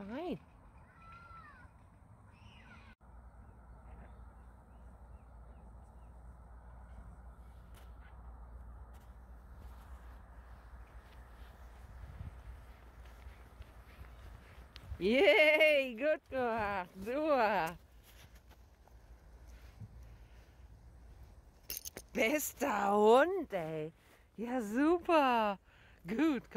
rein. Yay, gut gemacht, super. Bester Hund, ey. Ja, super. Gut.